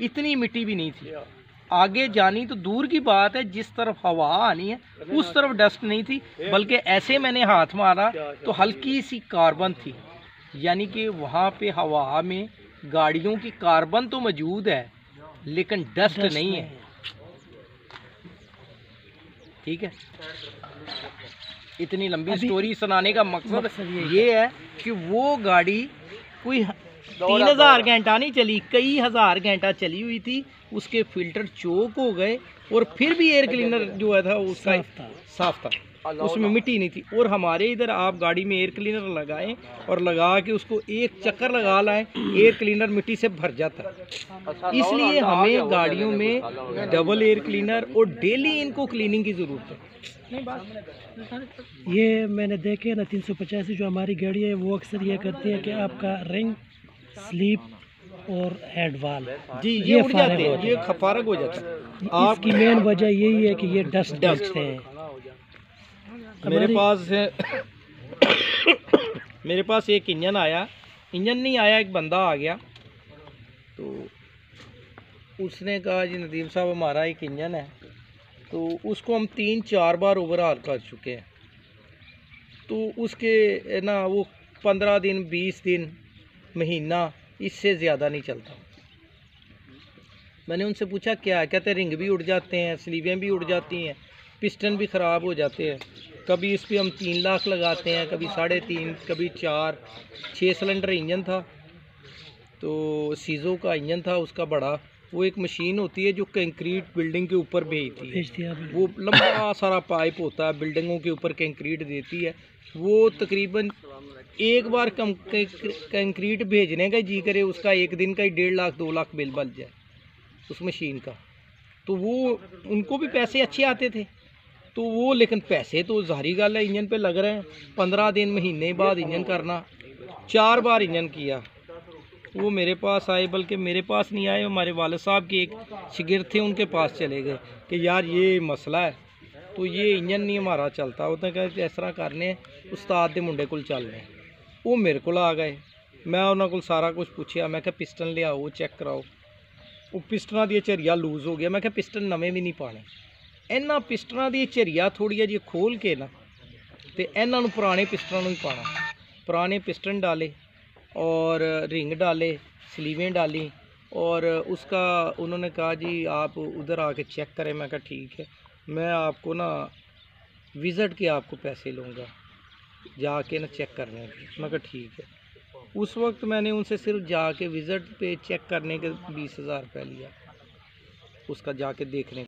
इतनी मिट्टी भी नहीं थी। आगे जानी तो दूर की बात है जिस तरफ़ हवा आनी है उस तरफ़ डस्ट नहीं थी बल्कि ऐसे मैंने हाथ मारा तो हल्की सी कार्बन थी। यानी कि वहाँ पे हवा में गाड़ियों की कार्बन तो मौजूद है लेकिन डस्ट नहीं है। ठीक है? इतनी लंबी स्टोरी सुनाने का मकसद, मकसद ये है। कि वो गाड़ी कोई तीन हज़ार घंटा नहीं चली कई हज़ार घंटा चली हुई थी उसके फ़िल्टर चोक हो गए और फिर भी एयर क्लीनर जो है था उसका साफ़ था। साफ़ था। उसमें मिट्टी नहीं थी। और हमारे इधर आप गाड़ी में एयर क्लीनर लगाएँ और लगा के उसको एक चक्कर लगा लाएँ एयर क्लीनर मिट्टी से भर जाता। है इसलिए हमें गाड़ियों में डबल एयर क्लीनर और डेली इनको क्लीनिंग की ज़रूरत है। ये मैंने देखे ना तीन सौ पचासी जो हमारी गाड़ी है वो अक्सर ये करती है कि आपका रिंग स्लीप और हेड वाल। जी ये, ये उड़ जाते हैं ये खफारग हो। जाता है। आप इसकी मेन वजह यही है कि ये डस्ट। डस्ट हैं। मेरे पास मेरे पास एक इंजन आया। इंजन नहीं आया एक बंदा आ गया। तो उसने कहा जी नदीम साहब हमारा एक इंजन है। तो उसको हम तीन चार बार ओवरहाल कर चुके हैं। तो उसके ना वो पंद्रह दिन बीस दिन महीना इससे ज़्यादा नहीं चलता। मैंने उनसे पूछा क्या है? कहते रिंग भी उड़ जाते हैं स्लीवें भी उड़ जाती हैं पिस्टन भी ख़राब हो जाते हैं? कभी इस पर हम तीन लाख लगाते हैं कभी साढ़े तीन कभी चार छः सिलेंडर इंजन था तो सीज़ो का इंजन था उसका बड़ा वो एक मशीन होती है जो कंक्रीट बिल्डिंग के ऊपर भेजती है। अभी। वो लंबा सारा पाइप होता है बिल्डिंगों के ऊपर कंक्रीट देती है वो तकरीबन एक बार कंक्रीट भेजने का जी करे, उसका एक दिन का ही डेढ़ लाख, दो लाख बिल बल जाए उस मशीन का। तो वो, उनको भी पैसे अच्छे आते थे। तो वो, लेकिन पैसे तो जारी गल है, इंजन पे लग रहे हैं। पंद्रह दिन, महीने बाद इंजन करना। चार बार इंजन किया। वो मेरे पास आए, बल्कि मेरे पास नहीं आए। हमारे वाले साहब के एक शिगिर थे, उनके पास चले गए कि, यार, ये मसला है। तो ये इंजन नहीं हमारा चलता। उतना तो कहते इस तरह करने उस्ताद के मुंडे को चलने ਉਹ ਮੇਰੇ ਕੋਲ ਆ ਗਏ ਮੈਂ ਉਹਨਾਂ ਕੋਲ ਸਾਰਾ ਕੁਝ ਪੁੱਛਿਆ ਮੈਂ ਕਿਹਾ ਪਿਸਟਨ ਲਿਆਓ ਚੈੱਕ ਕਰਾਓ ਉਹ ਪਿਸਟਨਾਂ ਦੀ ਝਰੀਆ ਲੂਜ਼ ਹੋ ਗਿਆ ਮੈਂ ਕਿਹਾ ਪਿਸਟਨ ਨਵੇਂ ਵੀ ਨਹੀਂ ਪਾਣੇ ਇਹਨਾਂ ਪਿਸਟਨਾਂ ਦੀ ਝਰੀਆ ਥੋੜ੍ਹੀ ਜਿਹੀ ਖੋਲ ਕੇ ਨਾ ਤੇ ਇਹਨਾਂ ਨੂੰ ਪੁਰਾਣੇ ਪਿਸਟਨਾਂ ਨੂੰ ਹੀ ਪਾਣਾ ਪੁਰਾਣੇ पिस्टन डाले और रिंग डाले स्लीवें डाली और उसका उन्होंने कहा जी आप उधर आके चेक करें मैं कहा ठीक है मैं आपको ना विज़िट के आपको पैसे लूँगा जाके ना चेक करने के मैं कहा, ठीक है। उस वक्त मैंने उनसे सिर्फ़ जाके विज़िट पे चेक करने के बीस हज़ार रुपया लिया, उसका जाके देखने